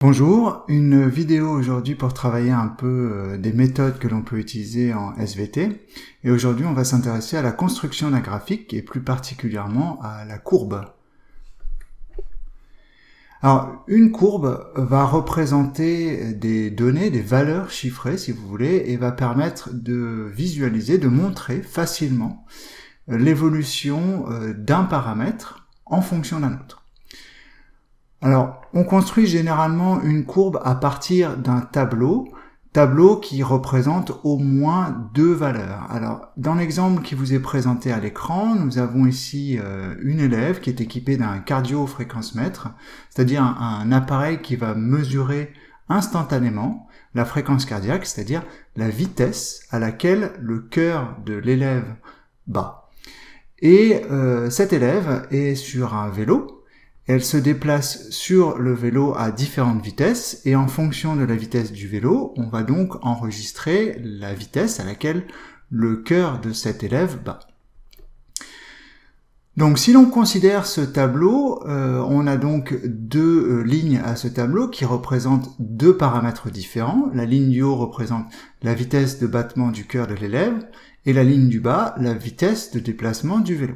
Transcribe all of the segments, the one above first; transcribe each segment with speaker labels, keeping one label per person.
Speaker 1: Bonjour, une vidéo aujourd'hui pour travailler un peu euh, des méthodes que l'on peut utiliser en SVT. Et aujourd'hui, on va s'intéresser à la construction d'un graphique et plus particulièrement à la courbe. Alors, une courbe va représenter des données, des valeurs chiffrées, si vous voulez, et va permettre de visualiser, de montrer facilement euh, l'évolution euh, d'un paramètre en fonction d'un autre. Alors, on construit généralement une courbe à partir d'un tableau, tableau qui représente au moins deux valeurs. Alors, dans l'exemple qui vous est présenté à l'écran, nous avons ici euh, une élève qui est équipée d'un cardio-fréquence-mètre, c'est-à-dire un, appareil qui va mesurer instantanément la fréquence cardiaque, c'est-à-dire la vitesse à laquelle le cœur de l'élève bat. Et euh, cet élève est sur un vélo, elle se déplace sur le vélo à différentes vitesses et en fonction de la vitesse du vélo, on va donc enregistrer la vitesse à laquelle le cœur de cet élève bat. Donc si l'on considère ce tableau, euh, on a donc deux euh, lignes à ce tableau qui représentent deux paramètres différents. La ligne du haut représente la vitesse de battement du cœur de l'élève et la ligne du bas, la vitesse de déplacement du vélo.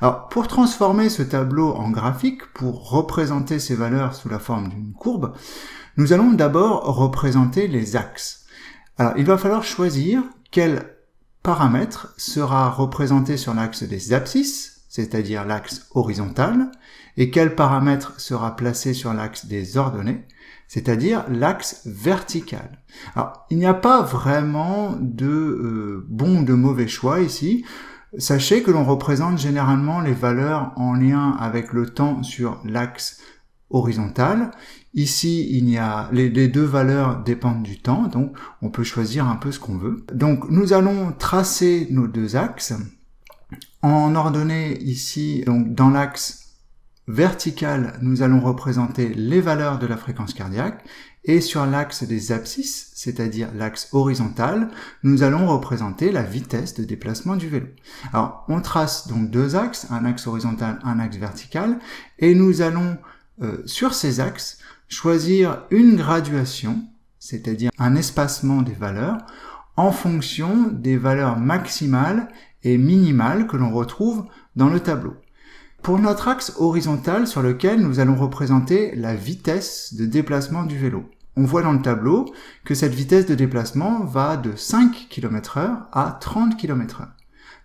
Speaker 1: Alors, pour transformer ce tableau en graphique, pour représenter ces valeurs sous la forme d'une courbe, nous allons d'abord représenter les axes. Alors, il va falloir choisir quel paramètre sera représenté sur l'axe des abscisses, c'est-à-dire l'axe horizontal, et quel paramètre sera placé sur l'axe des ordonnées, c'est-à-dire l'axe vertical. Alors, il n'y a pas vraiment de euh, bon ou de mauvais choix ici. Sachez que l'on représente généralement les valeurs en lien avec le temps sur l'axe horizontal. Ici, il y a les, deux valeurs dépendent du temps, donc on peut choisir un peu ce qu'on veut. Donc nous allons tracer nos deux axes en ordonnée ici, donc dans l'axe vertical, nous allons représenter les valeurs de la fréquence cardiaque et sur l'axe des abscisses, c'est-à-dire l'axe horizontal, nous allons représenter la vitesse de déplacement du vélo. Alors, on trace donc deux axes, un axe horizontal, un axe vertical, et nous allons, euh, sur ces axes, choisir une graduation, c'est-à-dire un espacement des valeurs, en fonction des valeurs maximales et minimales que l'on retrouve dans le tableau. Pour notre axe horizontal sur lequel nous allons représenter la vitesse de déplacement du vélo. On voit dans le tableau que cette vitesse de déplacement va de 5 km heure à 30 km heure.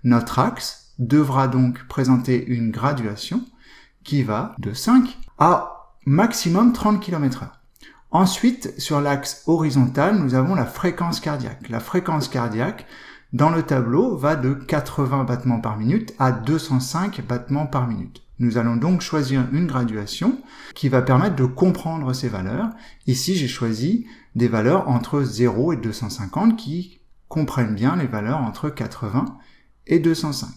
Speaker 1: Notre axe devra donc présenter une graduation qui va de 5 à maximum 30 km heure. Ensuite, sur l'axe horizontal, nous avons la fréquence cardiaque. La fréquence cardiaque dans le tableau va de 80 battements par minute à 205 battements par minute. Nous allons donc choisir une graduation qui va permettre de comprendre ces valeurs. Ici, j'ai choisi des valeurs entre 0 et 250 qui comprennent bien les valeurs entre 80 et 205.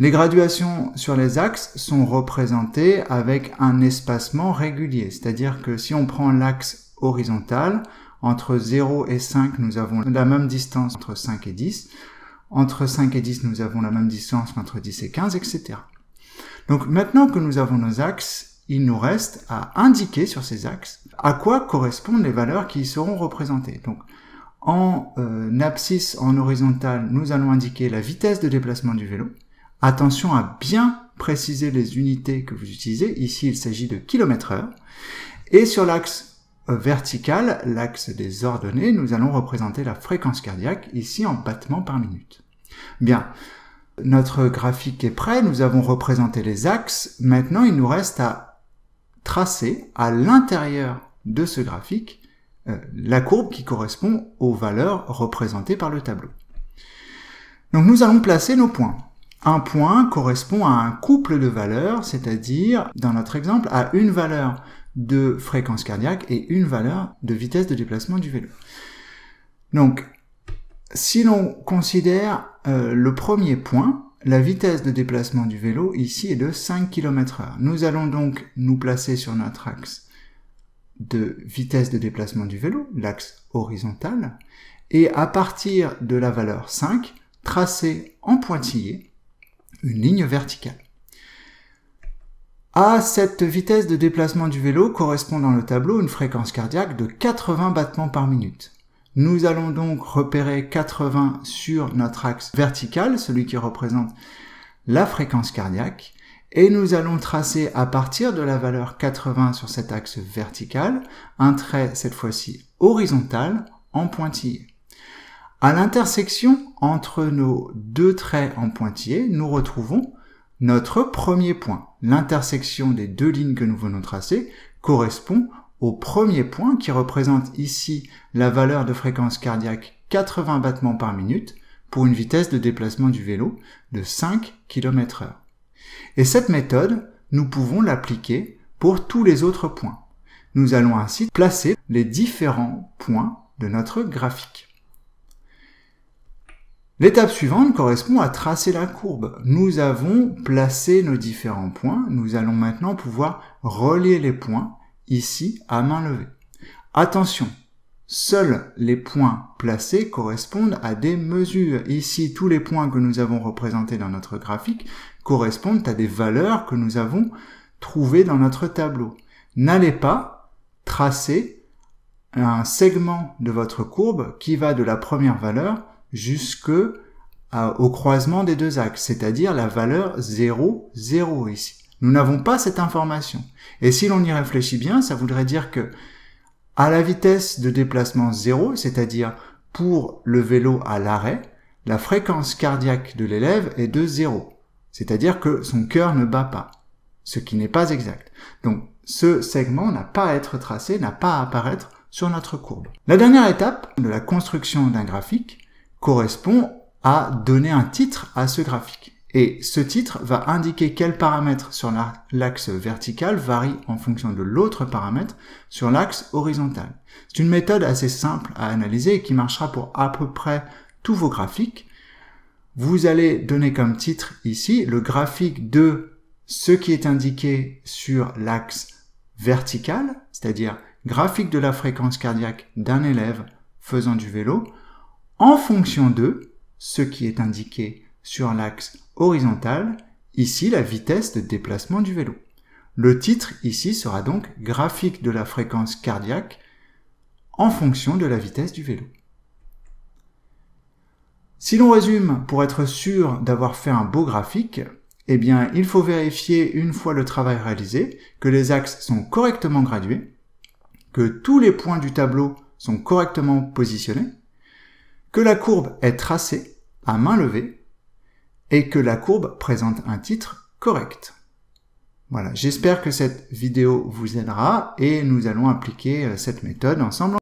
Speaker 1: Les graduations sur les axes sont représentées avec un espacement régulier, c'est-à-dire que si on prend l'axe horizontal, entre 0 et 5, nous avons la même distance entre 5 et 10. Entre 5 et 10, nous avons la même distance entre 10 et 15, etc. Donc maintenant que nous avons nos axes, il nous reste à indiquer sur ces axes à quoi correspondent les valeurs qui y seront représentées. Donc en euh, abscisse, en horizontal, nous allons indiquer la vitesse de déplacement du vélo. Attention à bien préciser les unités que vous utilisez. Ici, il s'agit de km heure. Et sur l'axe vertical, l'axe des ordonnées, nous allons représenter la fréquence cardiaque, ici en battements par minute. Bien, notre graphique est prêt, nous avons représenté les axes, maintenant il nous reste à tracer à l'intérieur de ce graphique euh, la courbe qui correspond aux valeurs représentées par le tableau. Donc nous allons placer nos points. Un point correspond à un couple de valeurs, c'est-à-dire, dans notre exemple, à une valeur de fréquence cardiaque et une valeur de vitesse de déplacement du vélo. Donc, si l'on considère euh, le premier point, la vitesse de déplacement du vélo ici est de 5 km heure. Nous allons donc nous placer sur notre axe de vitesse de déplacement du vélo, l'axe horizontal, et à partir de la valeur 5, tracer en pointillé une ligne verticale. À cette vitesse de déplacement du vélo correspond dans le tableau une fréquence cardiaque de 80 battements par minute. Nous allons donc repérer 80 sur notre axe vertical, celui qui représente la fréquence cardiaque, et nous allons tracer à partir de la valeur 80 sur cet axe vertical un trait cette fois-ci horizontal en pointillé. À l'intersection entre nos deux traits en pointillé, nous retrouvons notre premier point. L'intersection des deux lignes que nous venons tracer correspond au premier point qui représente ici la valeur de fréquence cardiaque 80 battements par minute pour une vitesse de déplacement du vélo de 5 km heure. Et cette méthode, nous pouvons l'appliquer pour tous les autres points. Nous allons ainsi placer les différents points de notre graphique. L'étape suivante correspond à tracer la courbe. Nous avons placé nos différents points. Nous allons maintenant pouvoir relier les points ici à main levée. Attention, seuls les points placés correspondent à des mesures. Ici, tous les points que nous avons représentés dans notre graphique correspondent à des valeurs que nous avons trouvées dans notre tableau. N'allez pas tracer un segment de votre courbe qui va de la première valeur jusque au croisement des deux axes, c'est-à-dire la valeur 0, 0 ici. Nous n'avons pas cette information. Et si l'on y réfléchit bien, ça voudrait dire que à la vitesse de déplacement 0, c'est-à-dire pour le vélo à l'arrêt, la fréquence cardiaque de l'élève est de 0. C'est-à-dire que son cœur ne bat pas. Ce qui n'est pas exact. Donc, ce segment n'a pas à être tracé, n'a pas à apparaître sur notre courbe. La dernière étape de la construction d'un graphique correspond à donner un titre à ce graphique. Et ce titre va indiquer quel paramètre sur l'axe vertical varie en fonction de l'autre paramètre sur l'axe horizontal. C'est une méthode assez simple à analyser et qui marchera pour à peu près tous vos graphiques. Vous allez donner comme titre ici le graphique de ce qui est indiqué sur l'axe vertical, c'est-à-dire graphique de la fréquence cardiaque d'un élève faisant du vélo, en fonction de ce qui est indiqué sur l'axe horizontal, ici la vitesse de déplacement du vélo. Le titre ici sera donc graphique de la fréquence cardiaque en fonction de la vitesse du vélo. Si l'on résume pour être sûr d'avoir fait un beau graphique, eh bien, il faut vérifier une fois le travail réalisé que les axes sont correctement gradués, que tous les points du tableau sont correctement positionnés, que la courbe est tracée à main levée et que la courbe présente un titre correct. Voilà, j'espère que cette vidéo vous aidera et nous allons appliquer euh, cette méthode ensemble.